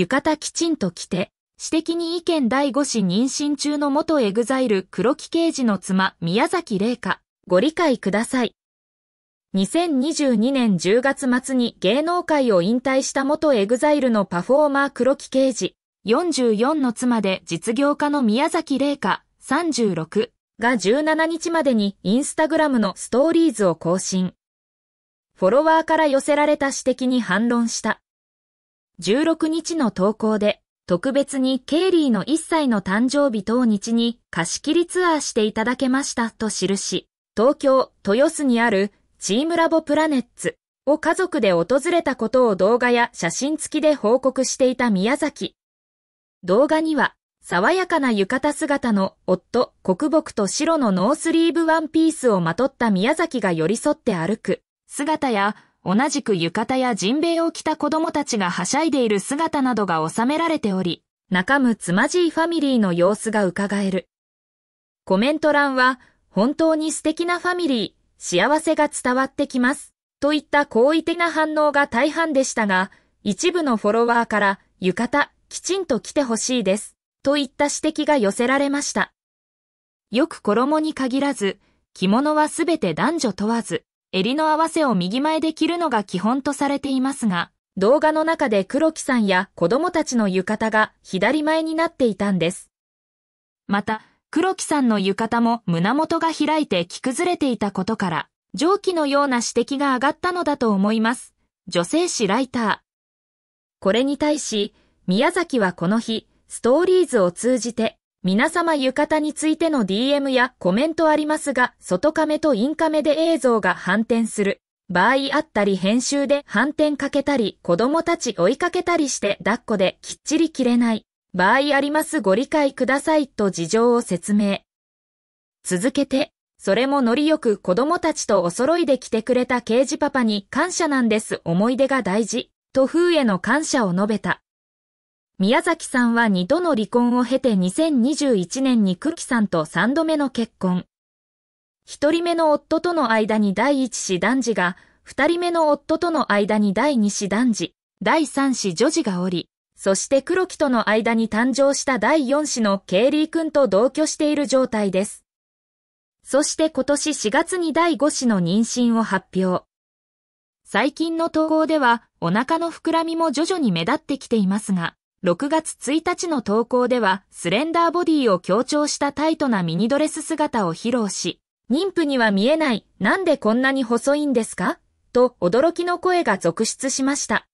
浴衣きちんと着て、指摘に意見第5子妊娠中の元エグザイル黒木啓司の妻宮崎麗果、ご理解ください。2022年10月末に芸能界を引退した元エグザイルのパフォーマー黒木啓司、44の妻で実業家の宮崎麗果、36が17日までにインスタグラムのストーリーズを更新。フォロワーから寄せられた指摘に反論した。16日の投稿で、特別にケイリーの1歳の誕生日当日に貸し切りツアーしていただけましたと記し、東京、豊洲にあるチームラボプラネッツを家族で訪れたことを動画や写真付きで報告していた宮崎。動画には、爽やかな浴衣姿の夫、国木と白のノースリーブワンピースをまとった宮崎が寄り添って歩く姿や、同じく浴衣やジンベエを着た子供たちがはしゃいでいる姿などが収められており、仲むつまじいファミリーの様子が伺える。コメント欄は、本当に素敵なファミリー、幸せが伝わってきます。といった好意的な反応が大半でしたが、一部のフォロワーから浴衣きちんと着てほしいです。といった指摘が寄せられました。よく衣に限らず、着物はすべて男女問わず、襟の合わせを右前で着るのが基本とされていますが、動画の中で黒木さんや子供たちの浴衣が左前になっていたんです。また、黒木さんの浴衣も胸元が開いて着崩れていたことから、蒸気のような指摘が上がったのだと思います。女性誌ライター。これに対し、宮崎はこの日、ストーリーズを通じて、皆様浴衣についての DM やコメントありますが、外カメとインカメで映像が反転する。場合あったり編集で反転かけたり、子供たち追いかけたりして抱っこできっちり切れない。場合ありますご理解くださいと事情を説明。続けて、それもノリよく子供たちとお揃いで来てくれた刑事パパに感謝なんです思い出が大事、と風への感謝を述べた。宮崎さんは2度の離婚を経て2021年に久喜さんと3度目の結婚。1人目の夫との間に第1子男児が、2人目の夫との間に第2子男児、第3子女児がおり、そして黒木との間に誕生した第4子のケイリー君と同居している状態です。そして今年4月に第5子の妊娠を発表。最近の統合ではお腹の膨らみも徐々に目立ってきていますが、6月1日の投稿ではスレンダーボディを強調したタイトなミニドレス姿を披露し、妊婦には見えない、なんでこんなに細いんですか？と驚きの声が続出しました。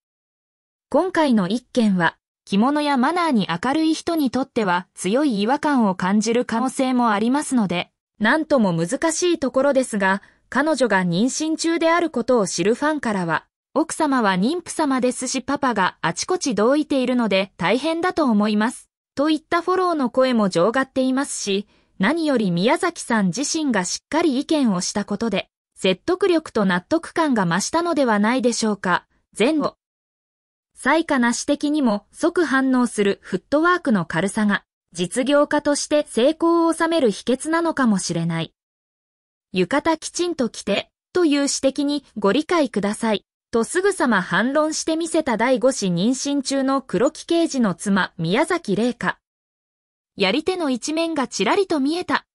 今回の一件は、着物やマナーに明るい人にとっては強い違和感を感じる可能性もありますので、なんとも難しいところですが、彼女が妊娠中であることを知るファンからは、奥様は妊婦様ですしパパがあちこち同意ているので大変だと思います。といったフォローの声も上がっていますし、何より宮崎さん自身がしっかり意見をしたことで、説得力と納得感が増したのではないでしょうか。前後。最下な指摘にも即反応するフットワークの軽さが、実業家として成功を収める秘訣なのかもしれない。浴衣きちんと着て、という指摘にご理解ください。とすぐさま反論してみせた第5子妊娠中の黒木刑事の妻、宮崎玲香。やり手の一面がちらりと見えた。